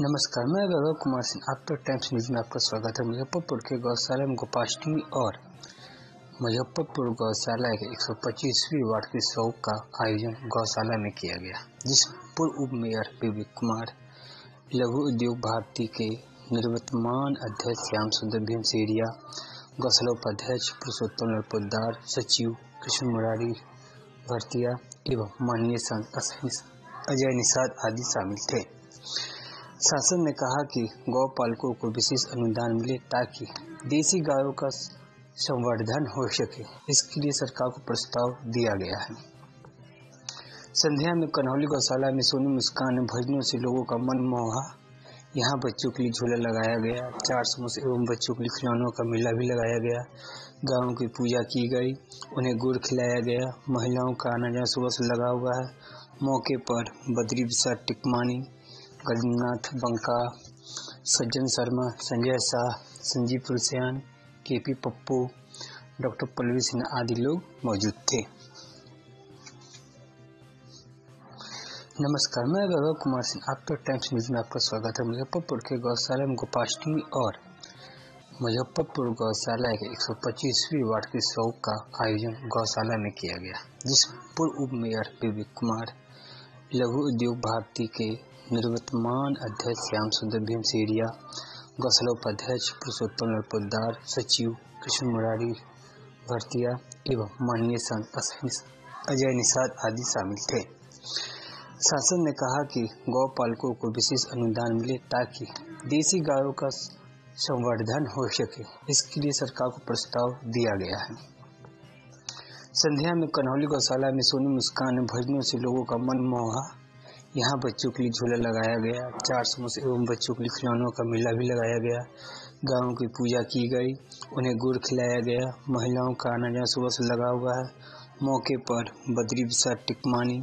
नमस्कार, मैं वैभव कुमार सिंह, आपका टाइम्स न्यूज़ में आपका स्वागत है। मुजफ्फरपुर के गौशाला में गोपाष्टमी और मुजफ्फरपुर गौशाला के 125वीं वार्ड की शौक का आयोजन गौशाला में किया गया, जिसमें पूर्व उप मेयर विवेक कुमार, लघु उद्योग भारती के निर्वतमान अध्यक्ष श्याम सुंदर भीम सेरिया, गौशाला उपाध्यक्ष पुरुषोत्तम पोदार सचिव कृष्ण मुरारी भरतिया एवं माननीय सांसद अजय निषाद आदि शामिल थे। शासन ने कहा कि गौ पालकों को विशेष अनुदान मिले ताकि देसी गायों का संवर्धन हो सके। इसके लिए सरकार को प्रस्ताव दिया गया है। संध्या में कन्हौली गौशाला में सोनी मुस्कान ने भजनों से लोगों का मन मोहा। यहाँ बच्चों के लिए झूला लगाया गया। चार समोसे एवं बच्चों के लिए खिलौनों का मेला भी लगाया गया। गायों की पूजा की गई। उन्हें गुड़ खिलाया गया। महिलाओं का आना जाना सुबह से लगा हुआ है। मौके पर बद्री विशा टिकमानी गरीबनाथ बंका, सज्जन Sharma, Sanjay Shah, Sanjeev Tulsian K P Pappu, doctor Pallavi Sinha आदि लोग मौजूद थे। नमस्कार, मैं वैभव कुमार सिंह आपका टाइम्स न्यूज़ में आपका स्वागत है। मुजफ्फरपुर के गौशाला में गोपाष्टमी और मुजफ्फरपुर गौशाला के 125वीं वार्ड की शौक का आयोजन गौशाला में किया गया, जिसमें पूर्व उप मेयर विवेक कुमार, लघु उद्योग भारती के निर्वतमान अध्यक्ष श्याम सुंदर भीम सेरिया गौशाला उपाध्यक्ष पुरुषोत्तम पोदार सचिव कृष्ण मुरारी, भरतिया एवं माननीय सांसद अजय निषाद आदि शामिल थे। शासन ने कहा कि गौ पालकों को विशेष अनुदान मिले ताकि देसी गायों का संवर्धन हो सके। इसके लिए सरकार को प्रस्ताव दिया गया है। संध्या में कन्हौली गौशाला में सोनी मुस्कान भजनों से लोगों का मन मोहा यहाँ बच्चों के लिए झूला लगाया गया, चार समोसे एवं बच्चों के लिए खिलौनों का मेला भी लगाया गया। गायों की पूजा की गई, उन्हें गुड़ खिलाया गया, महिलाओं का आना जाना सुबह से लगा हुआ है। मौके पर बद्री विशाल टिकमानी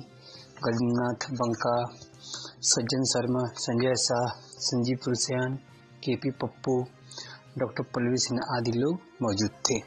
गरीबनाथ बंका, सज्जन Sharma, Sanjay Shah, Sanjeev Tulsian K P Pappu, doctor Pallavi Sinha आदि लोग मौजूद थे।